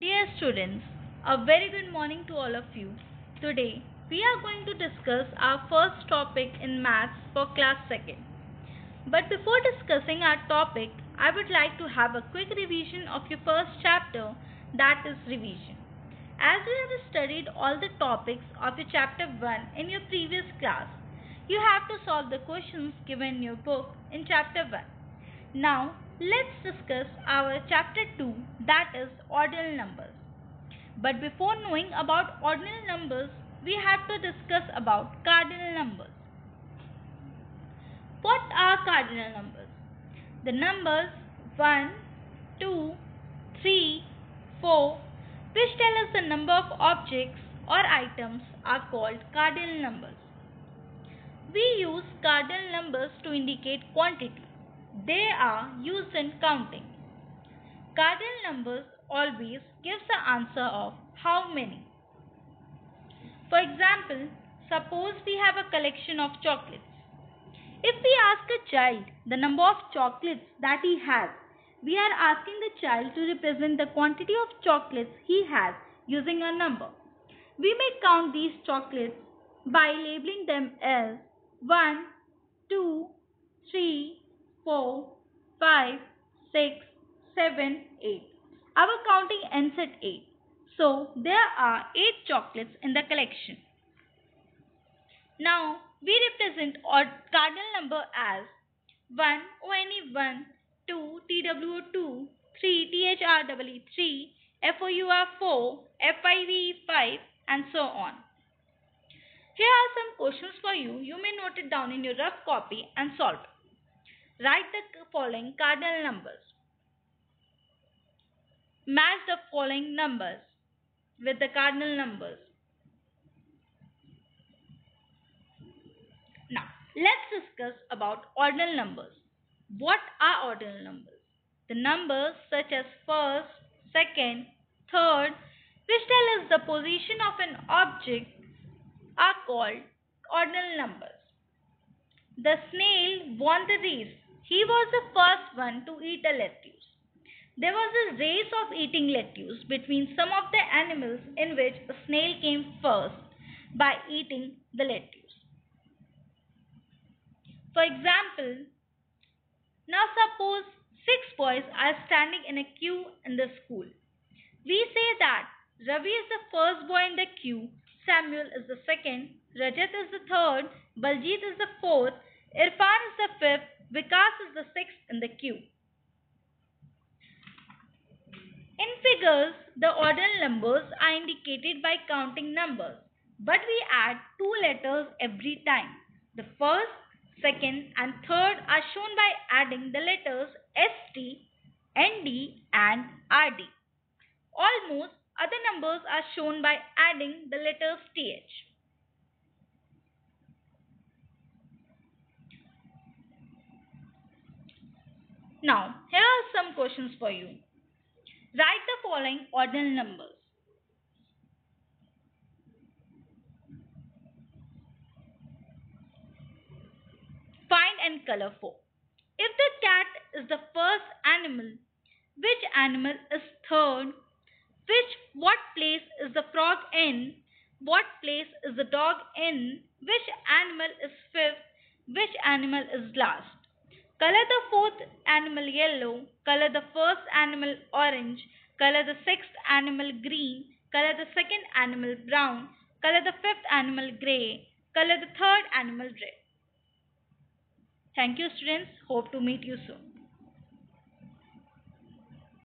Dear students, a very good morning to all of you. Today we are going to discuss our first topic in maths for class 2nd. But before discussing our topic, I would like to have a quick revision of your first chapter that is revision. As you have studied all the topics of your chapter 1 in your previous class, you have to solve the questions given in your book in chapter 1. Now let's discuss our chapter 2 that is ordinal numbers. But before knowing about ordinal numbers, we have to discuss about cardinal numbers. What are cardinal numbers? The numbers 1, 2, 3, 4 which tell us the number of objects or items are called cardinal numbers. We use cardinal numbers to indicate quantity. They are used in counting. Cardinal numbers always gives the answer of how many. For example, suppose we have a collection of chocolates. If we ask a child the number of chocolates that he has, we are asking the child to represent the quantity of chocolates he has using a number. We may count these chocolates by labeling them as 1, 2, 3, 4, 5, 6, 7, 8. Our counting ends at 8. So there are 8 chocolates in the collection. Now we represent cardinal number as 1 ONE1, 2 TWO2, 3 THREE 3, FOUR 4, FIVE 5 and so on. Here are some questions for you. You may note it down in your rough copy and solve it. Write the following cardinal numbers. Match the following numbers with the cardinal numbers. Now, let's discuss about ordinal numbers. What are ordinal numbers? The numbers such as first, second, third, which tell us the position of an object are called ordinal numbers. The snail won the race he was the first one to eat a lettuce. There was a race of eating lettuce between some of the animals in which a snail came first by eating the lettuce. For example, now suppose six boys are standing in a queue in the school. We say that Ravi is the first boy in the queue, Samuel is the second, Rajat is the third, Baljit is the fourth, Irfan is the fifth, Vikas is the sixth in the queue. In figures, the ordinal numbers are indicated by counting numbers, but we add two letters every time. The first, second and third are shown by adding the letters ST, ND and RD. Almost other numbers are shown by adding the letters TH. Now, here are some questions for you. Write the following ordinal numbers. Find and color 4. If the cat is the first animal, which animal is third? Which what place is the frog in? What place is the dog in? Which animal is fifth? Which animal is last? Color the fourth animal yellow, color the first animal orange, color the sixth animal green, color the second animal brown, color the fifth animal grey, color the third animal red. Thank you students. Hope to meet you soon.